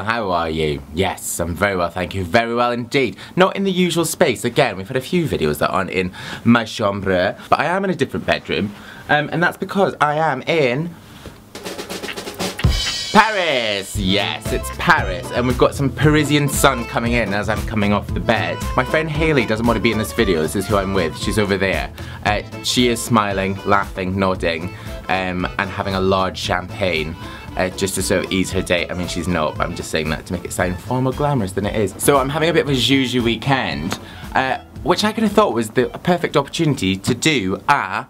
how are you? Yes, I'm very well, thank you, very well indeed. Not in the usual space, again, we've had a few videos that aren't in my chambre, but I am in a different bedroom, um, and that's because I am in Paris! Yes, it's Paris, and we've got some Parisian sun coming in as I'm coming off the bed. My friend Haley doesn't want to be in this video, this is who I'm with, she's over there. Uh, she is smiling, laughing, nodding, um, and having a large champagne. Uh, just to sort of ease her day. I mean, she's not, but I'm just saying that to make it sound far more glamorous than it is. So I'm having a bit of a Juju weekend, uh, which I kind of thought was the perfect opportunity to do a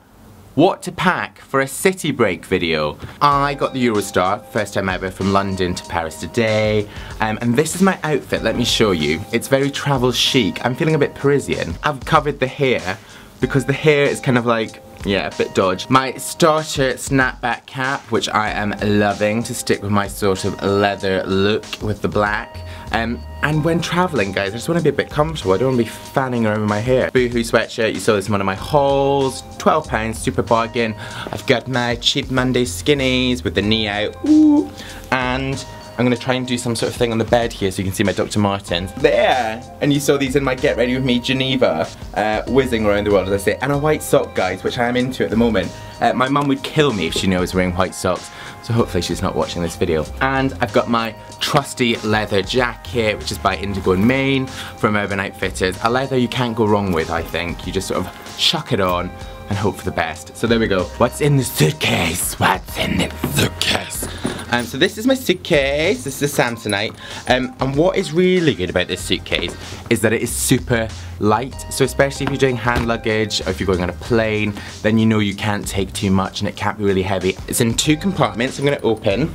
what to pack for a city break video. I got the Eurostar, first time ever, from London to Paris today. Um, and this is my outfit, let me show you. It's very travel chic. I'm feeling a bit Parisian. I've covered the hair because the hair is kind of like yeah, a bit dodge. My starter snapback cap, which I am loving to stick with my sort of leather look with the black. Um, and when traveling, guys, I just want to be a bit comfortable. I don't want to be fanning around my hair. Boohoo sweatshirt, you saw this in one of my hauls. £12, super bargain. I've got my cheap Monday skinnies with the knee out. Ooh. And I'm gonna try and do some sort of thing on the bed here so you can see my Dr. Martens. There! And you saw these in my Get Ready With Me Geneva, uh, whizzing around the world as I say. And a white sock, guys, which I am into at the moment. Uh, my mum would kill me if she knew I was wearing white socks. So hopefully she's not watching this video. And I've got my trusty leather jacket, which is by Indigo and Maine from Urban Outfitters. A leather you can't go wrong with, I think. You just sort of chuck it on and hope for the best. So there we go. What's in the suitcase? What's in the suitcase? Um, so this is my suitcase, this is a Samsonite, um, and what is really good about this suitcase is that it is super light, so especially if you're doing hand luggage or if you're going on a plane, then you know you can't take too much and it can't be really heavy. It's in two compartments, I'm going to open.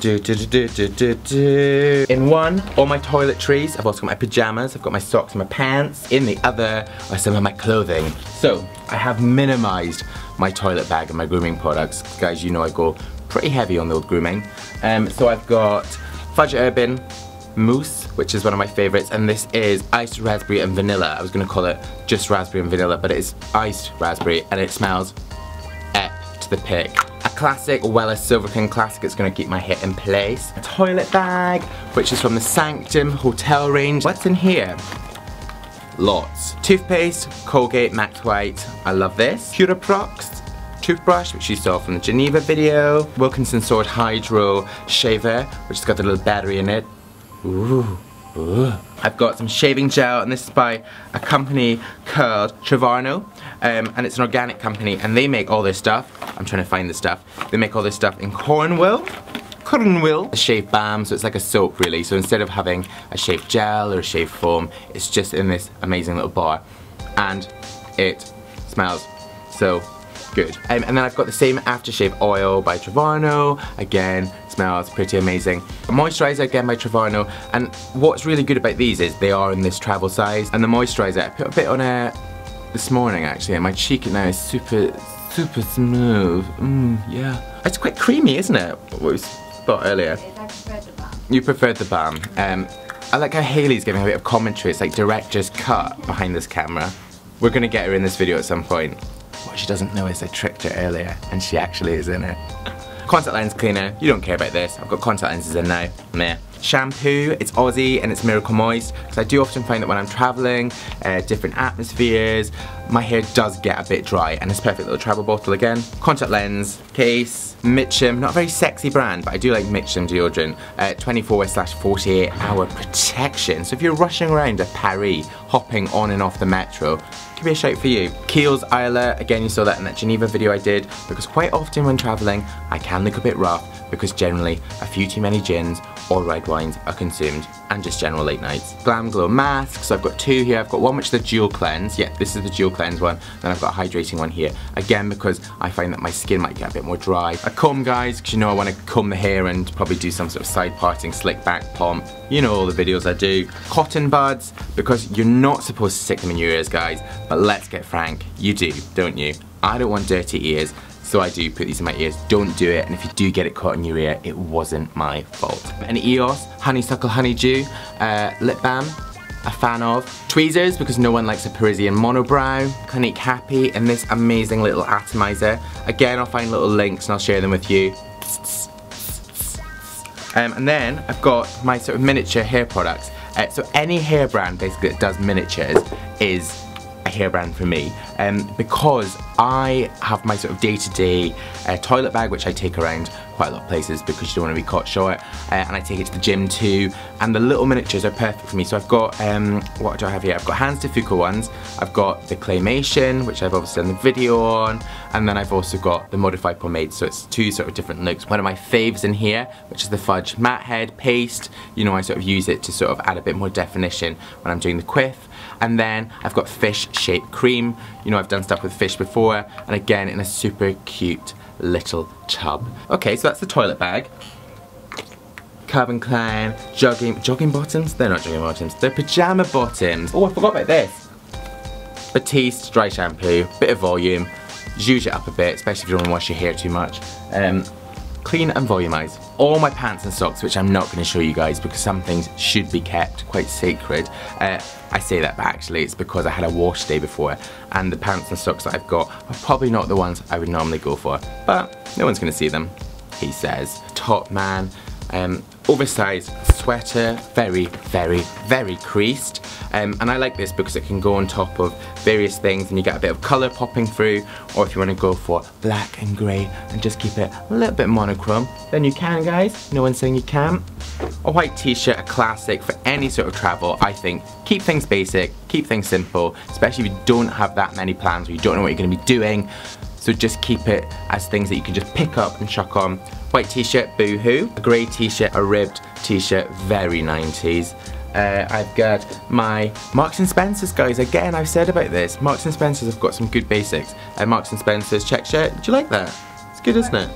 Do, do, do, in one, all my toiletries. I've also got my pajamas, I've got my socks and my pants. In the other are some of my clothing. So, I have minimized my toilet bag and my grooming products. Guys, you know I go pretty heavy on the old grooming. Um, so I've got Fudge Urban Mousse, which is one of my favorites, and this is iced raspberry and vanilla. I was gonna call it just raspberry and vanilla, but it is iced raspberry, and it smells ep to the pick. A classic well Wella Silvikrin classic, it's gonna keep my hair in place. A toilet bag, which is from the Sanctum Hotel range. What's in here? Lots. Toothpaste, Colgate Max White, I love this. Curaprox, toothbrush, which you saw from the Geneva video. Wilkinson Sword Hydro Shaver, which has got a little battery in it. Ooh. Ooh. I've got some shaving gel and this is by a company called Trevarno um, and it's an organic company and they make all this stuff. I'm trying to find the stuff. They make all this stuff in Cornwall. Cornwall. A shave balm, so it's like a soap really. So instead of having a shave gel or a shave foam, it's just in this amazing little bar and it smells so good. Um, and then I've got the same aftershave oil by Trevarno. Again, smells pretty amazing. A moisturizer again by Trevarno. And what's really good about these is they are in this travel size. And the moisturizer, I put a bit on it this morning actually, and my cheek now is super, super smooth. Mmm, yeah. It's quite creamy, isn't it? What we thought earlier. You preferred the balm. Um, I like how Haley's giving a bit of commentary. It's like director's cut behind this camera. We're gonna get her in this video at some point. What she doesn't know is I tricked her earlier and she actually is in it. Contact lens cleaner, you don't care about this. I've got contact lenses in now, meh. Shampoo, it's Aussie and it's Miracle Moist because I do often find that when I'm traveling, uh, different atmospheres, my hair does get a bit dry and it's perfect little travel bottle again. Contact lens, case, Mitchum, not a very sexy brand, but I do like Mitchum deodorant. Uh, 24 slash 48 hour protection. So if you're rushing around at Paris, hopping on and off the metro, could be a shout for you. Kiehl's Eye Alert, again you saw that in that Geneva video I did, because quite often when travelling, I can look a bit rough, because generally a few too many gins or red wines are consumed, and just general late nights. Glam Glow masks, I've got two here, I've got one which is the dual cleanse, yeah, this is the dual cleanse one, then I've got a hydrating one here, again because I find that my skin might get a bit more dry. A comb guys, because you know I want to comb the hair and probably do some sort of side parting, slick back pomp, you know all the videos I do. Cotton buds, because you're not supposed to stick them in your ears guys, but let's get frank, you do, don't you? I don't want dirty ears, so I do put these in my ears. Don't do it, and if you do get it caught in your ear, it wasn't my fault. An EOS Honeysuckle Honeydew uh, lip balm, a fan of. Tweezers, because no one likes a Parisian monobrow. Clinique Happy, and this amazing little atomizer. Again, I'll find little links and I'll share them with you. Um, and then I've got my sort of miniature hair products. Uh, so any hair brand basically that does miniatures is hair brand for me um, because I have my sort of day-to-day -day, uh, toilet bag which I take around quite a lot of places because you don't want to be caught short uh, and I take it to the gym too. And the little miniatures are perfect for me. So I've got um, what do I have here? I've got Hanz de Fuko ones I've got the claymation which I've obviously done the video on and then I've also got the modified pomade so it's two sort of different looks. One of my faves in here which is the fudge matte Hed paste. You know I sort of use it to sort of add a bit more definition when I'm doing the quiff. And then I've got fish shaped cream. You know, I've done stuff with fish before, and again, in a super cute little tub. Okay, so that's the toilet bag. Calvin Klein, jogging, jogging bottoms? They're not jogging bottoms, they're pajama bottoms. Oh, I forgot about this. Batiste dry shampoo, bit of volume, zhuzh it up a bit, especially if you don't want to wash your hair too much. Um, clean and volumize. All my pants and socks, which I'm not going to show you guys because some things should be kept quite sacred. Uh, I say that, but actually it's because I had a wash day before and the pants and socks that I've got are probably not the ones I would normally go for. But no one's going to see them, he says. Top man, um, oversized sweater, very, very, very creased. Um, and I like this because it can go on top of various things and you get a bit of colour popping through or if you want to go for black and grey and just keep it a little bit monochrome then you can guys, no one's saying you can't. A white t-shirt, a classic for any sort of travel, I think. Keep things basic, keep things simple, especially if you don't have that many plans or you don't know what you're going to be doing. So just keep it as things that you can just pick up and chuck on. White t-shirt, boohoo. A grey t-shirt, a ribbed t-shirt, very 90s. Uh, I've got my Marks and Spencer's guys, again I've said about this, Marks and Spencer's have got some good basics. Uh, Marks and Spencer's check shirt, do you like that? It's good isn't it?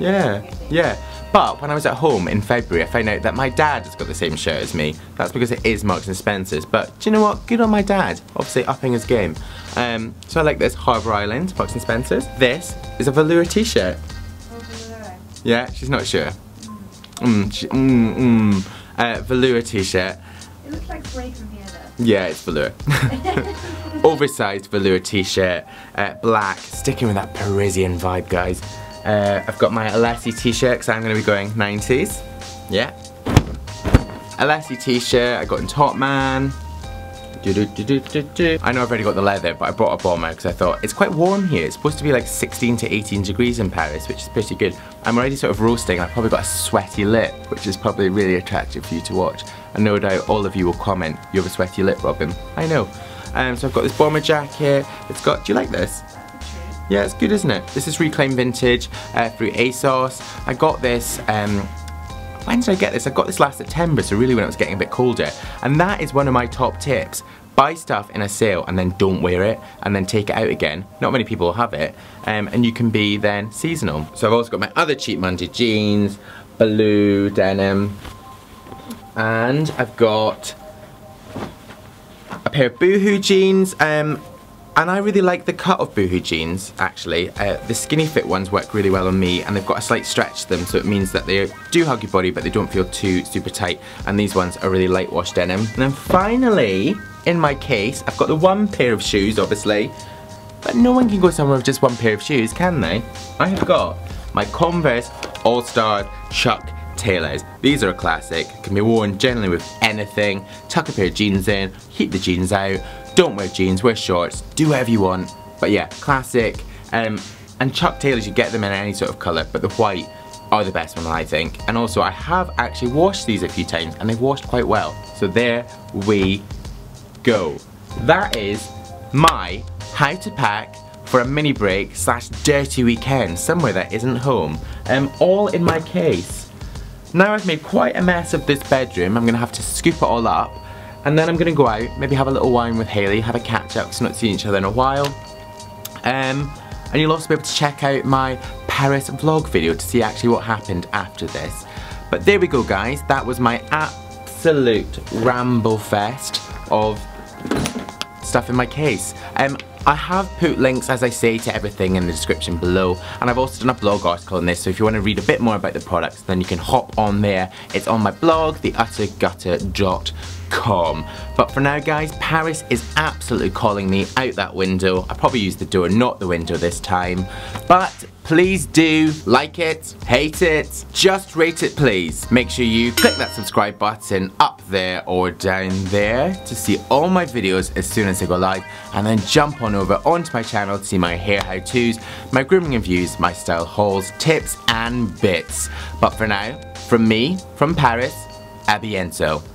Yeah, yeah. But when I was at home in February, I found out that my dad has got the same shirt as me. That's because it is Marks and Spencer's. But do you know what? Good on my dad. Obviously upping his game. Um, so I like this Harbour Island, Marks and Spencer's. This is a velour t-shirt. Oh, yeah, she's not sure. Mmm, mmm, mmm. Uh, velour t-shirt. It looks like suede from here though. Yeah, it's velour. Oversized velour t-shirt, uh, black, sticking with that Parisian vibe, guys. Uh, I've got my Alessi t-shirt because I'm going to be going 90s. Yeah. Alessi t-shirt I got in Top Man. Do, do, do, I know I've already got the leather, but I brought a bomber because I thought it's quite warm here. It's supposed to be like 16 to 18 degrees in Paris, which is pretty good. I'm already sort of roasting. I've probably got a sweaty lip, which is probably really attractive for you to watch. And no doubt all of you will comment, you have a sweaty lip, Robin. I know. Um, so I've got this bomber jacket. It's got, do you like this? Yeah, it's good, isn't it? This is Reclaim Vintage uh, through ASOS. I got this, um, when did I get this? I got this last September, so really when it was getting a bit colder. And that is one of my top tips. Buy stuff in a sale and then don't wear it and then take it out again. Not many people have it. Um, and you can be then seasonal. So I've also got my other Cheap Monday jeans, blue denim, and I've got a pair of Boohoo jeans. Um, and I really like the cut of Boohoo jeans, actually. Uh, the skinny fit ones work really well on me, and they've got a slight stretch to them, so it means that they do hug your body, but they don't feel too super tight. And these ones are really light wash denim. And then finally, in my case, I've got the one pair of shoes, obviously. But no one can go somewhere with just one pair of shoes, can they? I have got my Converse All-Star Chuck Taylors. These are a classic, can be worn generally with anything. Tuck a pair of jeans in, keep the jeans out, don't wear jeans, wear shorts, do whatever you want. But yeah, classic. Um, and Chuck Taylors, you get them in any sort of colour, but the white are the best one I think. And also I have actually washed these a few times and they've washed quite well. So there we go. That is my how to pack for a mini break slash dirty weekend somewhere that isn't home. Um, all in my case. Now I've made quite a mess of this bedroom, I'm gonna have to scoop it all up and then I'm gonna go out, maybe have a little wine with Hayley, have a catch up because we've not seen each other in a while. Um, and you'll also be able to check out my Paris vlog video to see actually what happened after this. But there we go guys, that was my absolute ramble fest of stuff in my case. Um, I have put links, as I say, to everything in the description below, and I've also done a blog article on this, so if you want to read a bit more about the products, then you can hop on there. It's on my blog, theuttergutter.com calm. But for now guys, Paris is absolutely calling me out that window. I probably used the door, not the window this time. But please do like it, hate it, just rate it please. Make sure you click that subscribe button up there or down there to see all my videos as soon as they go live and then jump on over onto my channel to see my hair how-tos, my grooming reviews, my style hauls, tips and bits. But for now, from me, from Paris, a bientôt.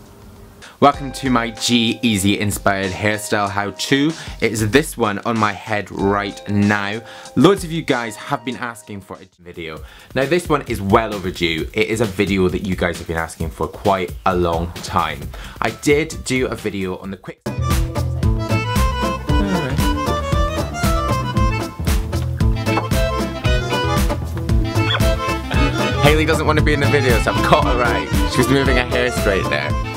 Welcome to my G-Eazy inspired hairstyle how-to. It is this one on my head right now. Loads of you guys have been asking for a video. Now this one is well overdue. It is a video that you guys have been asking for quite a long time. I did do a video on the quick... Hayley doesn't want to be in the video, so I've caught her right. She was moving her hair straight there.